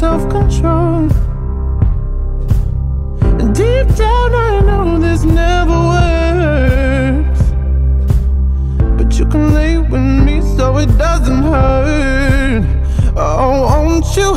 look and some self control. Deep down, I know this never works. But you can lay with me so it doesn't hurt. Oh, won't you